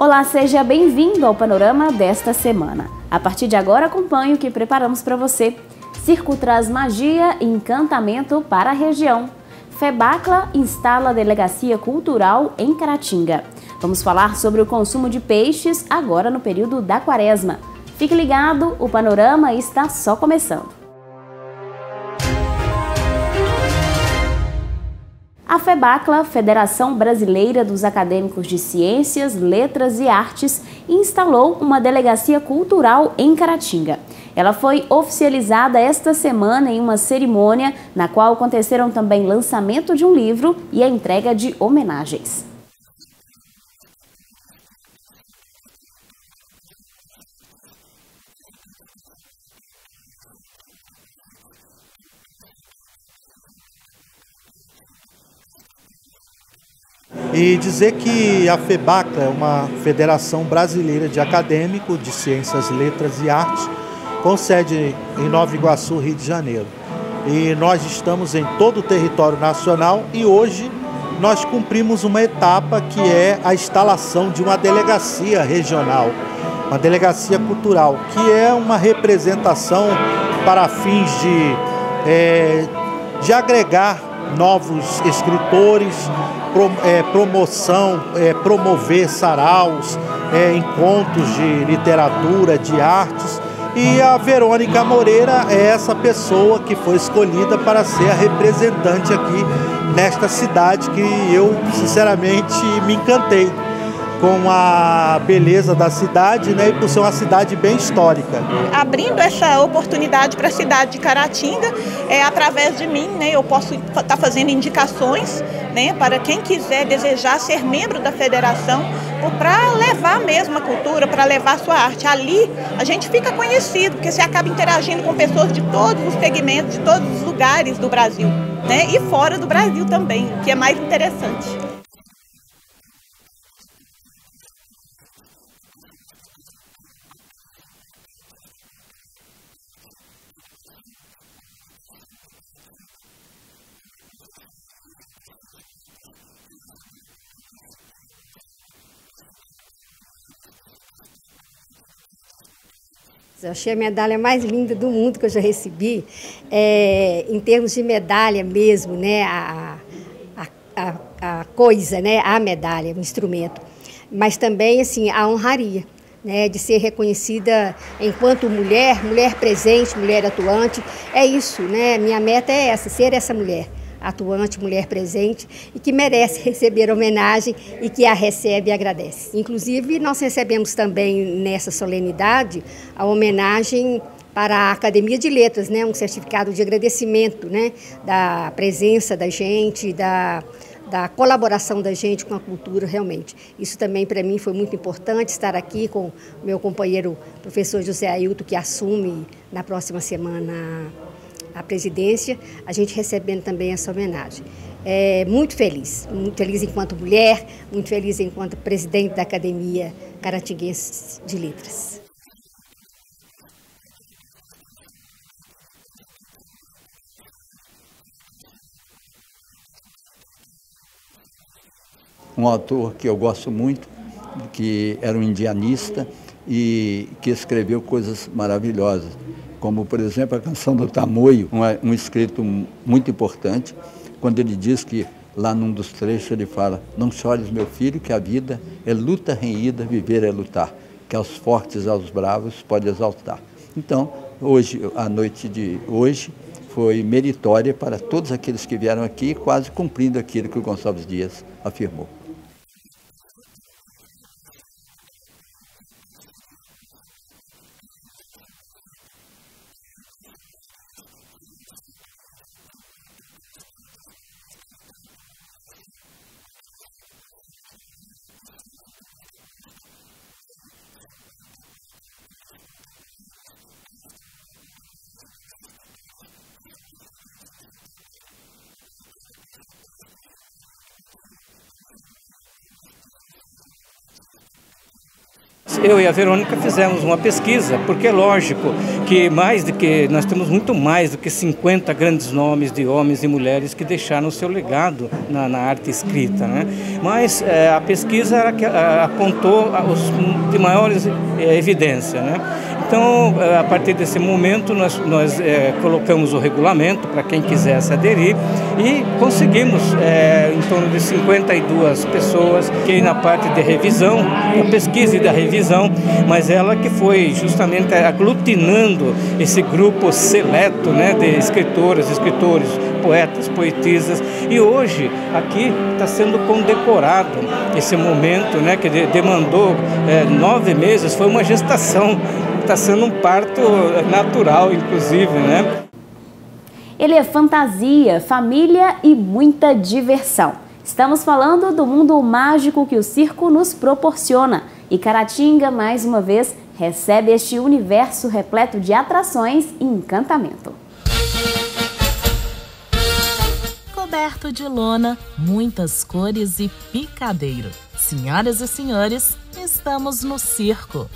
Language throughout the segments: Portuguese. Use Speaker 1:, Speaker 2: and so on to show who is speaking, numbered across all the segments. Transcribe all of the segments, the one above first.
Speaker 1: Olá, seja bem-vindo ao panorama desta semana. A partir de agora, acompanhe o que preparamos para você. Circo traz magia e encantamento para a região. Febacla instala delegacia cultural em Caratinga. Vamos falar sobre o consumo de peixes agora no período da quaresma. Fique ligado, o panorama está só começando. A FEBACLA, Federação Brasileira dos Acadêmicos de Ciências, Letras e Artes, instalou uma delegacia cultural em Caratinga. Ela foi oficializada esta semana em uma cerimônia na qual aconteceram também lançamento de um livro e a entrega de homenagens.
Speaker 2: E dizer que a FEBACA é uma federação brasileira de acadêmicos de ciências, letras e artes, com sede em Nova Iguaçu, Rio de Janeiro. E nós estamos em todo o território nacional e hoje nós cumprimos uma etapa que é a instalação de uma delegacia regional, uma delegacia cultural, que é uma representação para fins de, é, de agregar novos escritores, pro, é, promoção, é, promover saraus, é, encontros de literatura, de artes. E a Verônica Moreira é essa pessoa que foi escolhida para ser a representante aqui nesta cidade que eu, sinceramente, me encantei com a beleza da cidade né, e por ser uma cidade bem histórica.
Speaker 3: Abrindo essa oportunidade para a cidade de Caratinga, é, através de mim, né, eu posso estar tá fazendo indicações né, para quem quiser desejar ser membro da federação, para levar mesmo a cultura, para levar a sua arte. Ali a gente fica conhecido, porque você acaba interagindo com pessoas de todos os segmentos, de todos os lugares do Brasil. Né, e fora do Brasil também, o que é mais interessante.
Speaker 4: Eu achei a medalha mais linda do mundo que eu já recebi, é, em termos de medalha mesmo, né? A, a, a, a, coisa, né? A medalha, o instrumento. Mas também, assim, a honraria, né? De ser reconhecida enquanto mulher, mulher presente, mulher atuante. É isso, né? Minha meta é essa, ser essa mulher atuante, mulher presente e que merece receber homenagem e que a recebe e agradece. Inclusive, nós recebemos também nessa solenidade a homenagem para a Academia de Letras, né, um certificado de agradecimento né, da presença da gente, da, da colaboração da gente com a cultura, realmente. Isso também para mim foi muito importante, estar aqui com meu companheiro professor José Ailton, que assume na próxima semana a presidência, a gente recebendo também essa homenagem. É, muito feliz, muito feliz enquanto mulher, muito feliz enquanto presidente da Academia Caratinguense de Letras.
Speaker 5: Um autor que eu gosto muito, que era um indianista e que escreveu coisas maravilhosas como por exemplo a canção do Tamoio, um, um escrito muito importante, quando ele diz que lá num dos trechos ele fala: Não chores, meu filho, que a vida é luta renhida, viver é lutar, que aos fortes, aos bravos pode exaltar. Então, hoje, a noite de hoje foi meritória para todos aqueles que vieram aqui, quase cumprindo aquilo que o Gonçalves Dias afirmou.
Speaker 6: Eu e a Verônica fizemos uma pesquisa, porque é lógico que mais do que nós temos muito mais do que 50 grandes nomes de homens e mulheres que deixaram o seu legado na, na arte escrita, né? Mas é, a pesquisa era que, a, apontou os de maiores é, evidência, né? Então, é, a partir desse momento, nós, nós é, colocamos o regulamento para quem quisesse aderir e conseguimos é, em torno de 52 pessoas que na parte de revisão, da pesquisa e da revisão, mas ela que foi justamente aglutinando esse grupo seleto né, de escritoras, escritores, poetas, poetisas. E hoje aqui está sendo condecorado esse momento né, que demandou é, nove meses, foi uma gestação está sendo um parto natural, inclusive, né?
Speaker 1: Ele é fantasia, família e muita diversão. Estamos falando do mundo mágico que o circo nos proporciona. E Caratinga, mais uma vez, recebe este universo repleto de atrações e encantamento.
Speaker 7: Coberto de lona, muitas cores e picadeiro. Senhoras e senhores, estamos no circo.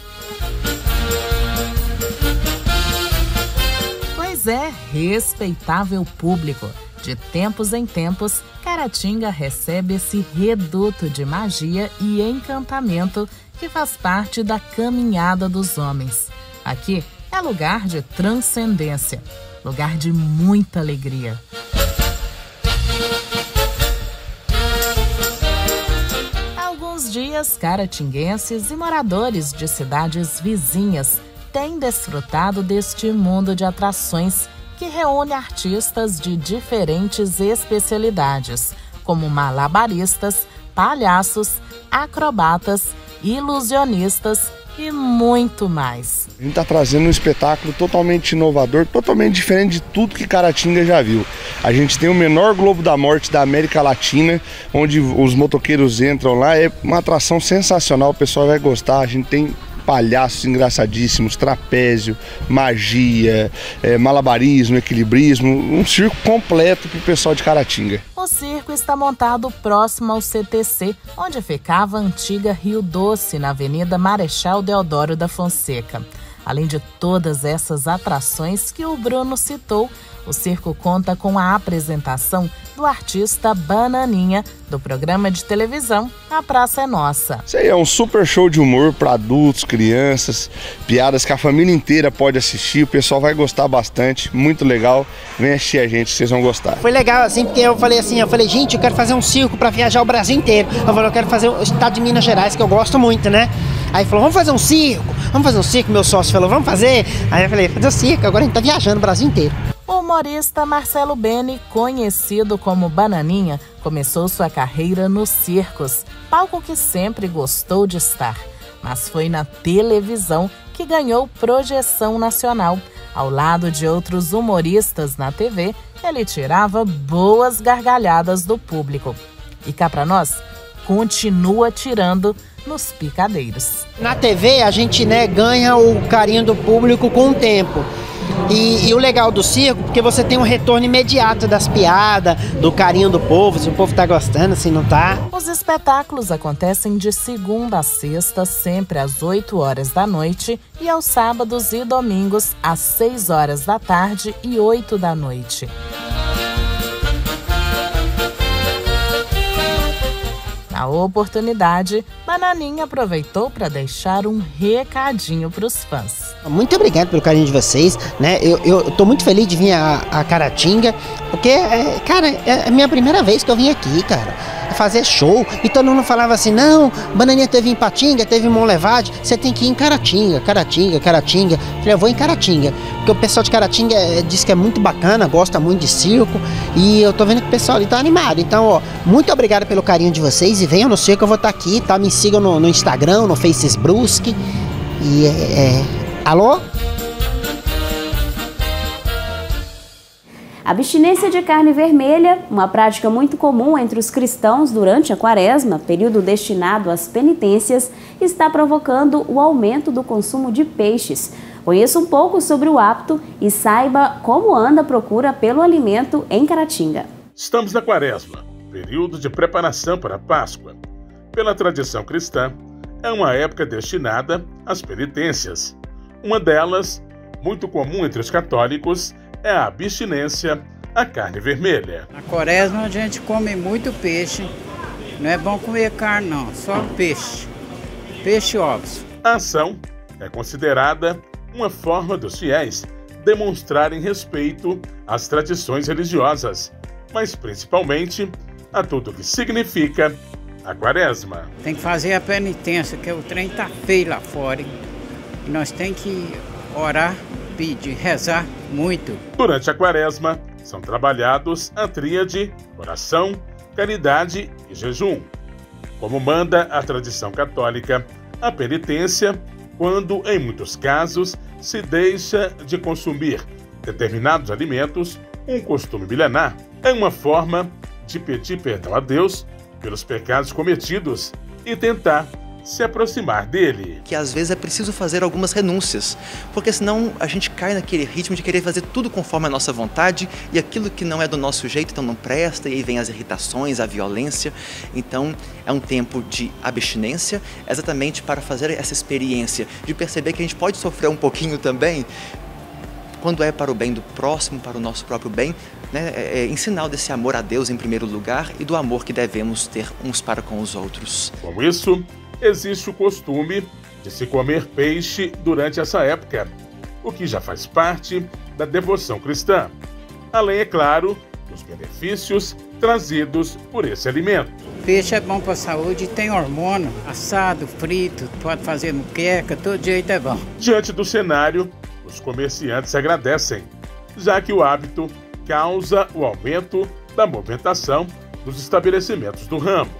Speaker 7: É, respeitável público. De tempos em tempos, Caratinga recebe esse reduto de magia e encantamento que faz parte da caminhada dos homens. Aqui é lugar de transcendência, lugar de muita alegria. Há alguns dias, caratinguenses e moradores de cidades vizinhas tem desfrutado deste mundo de atrações que reúne artistas de diferentes especialidades, como malabaristas, palhaços, acrobatas, ilusionistas e muito mais.
Speaker 8: A gente está trazendo um espetáculo totalmente inovador, totalmente diferente de tudo que Caratinga já viu. A gente tem o menor Globo da Morte da América Latina, onde os motoqueiros entram lá. É uma atração sensacional, o pessoal vai gostar. A gente tem palhaços engraçadíssimos, trapézio, magia, é, malabarismo, equilibrismo, um circo completo para o pessoal de Caratinga.
Speaker 7: O circo está montado próximo ao CTC, onde ficava a antiga Rio Doce, na Avenida Marechal Deodoro da Fonseca. Além de todas essas atrações que o Bruno citou, o circo conta com a apresentação do artista Bananinha, do programa de televisão A Praça é Nossa.
Speaker 8: Isso aí é um super show de humor para adultos, crianças, piadas que a família inteira pode assistir, o pessoal vai gostar bastante, muito legal. Vem assistir a gente, vocês vão gostar.
Speaker 9: Foi legal assim, porque eu falei assim, eu falei, gente, eu quero fazer um circo para viajar o Brasil inteiro. Eu falei, eu quero fazer o estado de Minas Gerais, que eu gosto muito, né? Aí falou, vamos fazer um circo, vamos fazer um circo, meu sócio falou, vamos fazer. Aí eu falei, fazer um circo, agora a gente tá viajando o Brasil inteiro.
Speaker 7: O humorista Marcelo Beni, conhecido como Bananinha, começou sua carreira nos circos, palco que sempre gostou de estar. Mas foi na televisão que ganhou projeção nacional. Ao lado de outros humoristas na TV, ele tirava boas gargalhadas do público. E cá para nós, continua tirando nos picadeiros.
Speaker 9: Na TV a gente né, ganha o carinho do público com o tempo. E, e, o legal do circo, porque você tem um retorno imediato das piadas, do carinho do povo, se o povo tá gostando, se não tá.
Speaker 7: Os espetáculos acontecem de segunda a sexta, sempre às 8 horas da noite, e aos sábados e domingos, às 6 horas da tarde e 8 da noite. Na oportunidade, Bananinha aproveitou para deixar um recadinho para os fãs.
Speaker 9: Muito obrigado pelo carinho de vocês, né? Eu, eu tô muito feliz de vir a, a Caratinga, porque, é, cara, é a minha primeira vez que eu vim aqui, cara fazer show. E todo mundo falava assim: não, Bananinha teve em Patinga, teve em Monlevade, você tem que ir em Caratinga, Caratinga, Caratinga. Eu falei, eu vou em Caratinga. Porque o pessoal de Caratinga é, diz que é muito bacana, gosta muito de circo. E eu tô vendo que o pessoal ali tá animado. Então, ó, muito obrigado pelo carinho de vocês. E venham no circo, eu vou estar tá aqui, tá? Me sigam no, no Instagram, no Facebook. E é, é... Alô?
Speaker 1: Abstinência de carne vermelha, uma prática muito comum entre os cristãos durante a quaresma, período destinado às penitências, está provocando o aumento do consumo de peixes. Conheça um pouco sobre o hábito e saiba como anda a procura pelo alimento em Caratinga.
Speaker 10: Estamos na quaresma, período de preparação para a Páscoa. Pela tradição cristã, é uma época destinada às penitências. Uma delas, muito comum entre os católicos é a abstinência à carne vermelha.
Speaker 11: Na quaresma a gente come muito peixe. Não é bom comer carne não, só peixe. Peixe ovos.
Speaker 10: A ação é considerada uma forma dos fiéis demonstrarem respeito às tradições religiosas, mas principalmente a tudo que significa a quaresma.
Speaker 11: Tem que fazer a penitência, que o trem tá feio lá fora. Hein? Nós tem que orar, pedir, rezar muito.
Speaker 10: Durante a quaresma, são trabalhados a tríade oração, caridade e jejum. Como manda a tradição católica, a penitência, quando em muitos casos se deixa de consumir determinados alimentos, um costume milenar, é uma forma de pedir perdão a Deus pelos pecados cometidos e tentar se aproximar dele.
Speaker 12: Que às vezes é preciso fazer algumas renúncias, porque senão a gente cai naquele ritmo de querer fazer tudo conforme a nossa vontade e aquilo que não é do nosso jeito então não presta, e aí vem as irritações, a violência. Então é um tempo de abstinência, exatamente para fazer essa experiência de perceber que a gente pode sofrer um pouquinho também, quando é para o bem do próximo, para o nosso próprio bem, né, é, é, em sinal desse amor a Deus em primeiro lugar e do amor que devemos ter uns para com os outros.
Speaker 10: Com isso, existe o costume de se comer peixe durante essa época, o que já faz parte da devoção cristã. Além, é claro, dos benefícios trazidos por esse alimento.
Speaker 11: Peixe é bom para a saúde, tem hormônio, assado, frito, pode fazer muqueca, todo jeito é bom.
Speaker 10: Diante do cenário, os comerciantes agradecem, já que o hábito causa o aumento da movimentação dos estabelecimentos do ramo.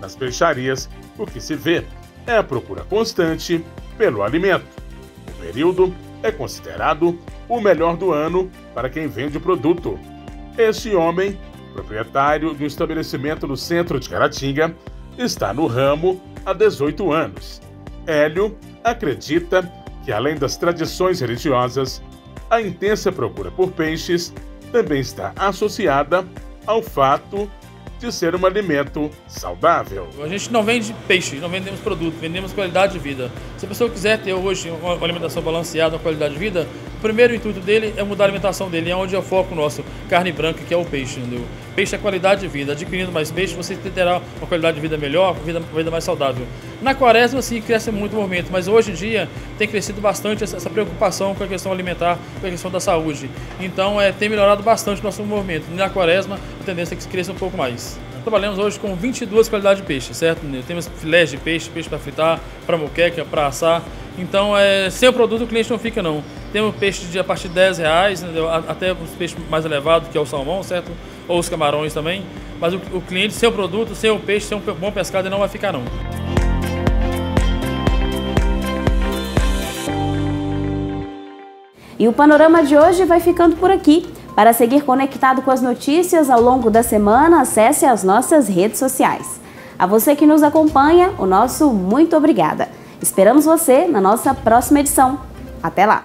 Speaker 10: Nas peixarias, o que se vê é a procura constante pelo alimento. O período é considerado o melhor do ano para quem vende o produto. Este homem, proprietário de um estabelecimento no centro de Caratinga, está no ramo há 18 anos. Hélio acredita que, além das tradições religiosas, a intensa procura por peixes também está associada ao fato de ser um alimento saudável.
Speaker 13: A gente não vende peixe, não vendemos produto, vendemos qualidade de vida. Se a pessoa quiser ter hoje uma alimentação balanceada, uma qualidade de vida, o primeiro intuito dele é mudar a alimentação dele, é onde é o foco nosso, carne branca, que é o peixe. Entendeu? Peixe é qualidade de vida. Adquirindo mais peixe, você terá uma qualidade de vida melhor, uma vida, vida mais saudável. Na quaresma, sim, cresce muito o movimento, mas hoje em dia tem crescido bastante essa preocupação com a questão alimentar, com a questão da saúde. Então, é, tem melhorado bastante o nosso movimento. Na quaresma, a tendência é que cresça um pouco mais. Trabalhamos hoje com 22 qualidades de peixe, certo? Temos filés de peixe, peixe para fritar, para moqueca, para assar. Então, é, sem o produto o cliente não fica não. Temos peixe de a partir de 10 reais, entendeu? até os peixes mais elevados, que é o salmão, certo? Ou os camarões também. Mas o, o cliente, sem o produto, sem o peixe, sem um bom pescado, ele não vai ficar não.
Speaker 1: E o panorama de hoje vai ficando por aqui. Para seguir conectado com as notícias ao longo da semana, acesse as nossas redes sociais. A você que nos acompanha, o nosso muito obrigada. Esperamos você na nossa próxima edição. Até lá!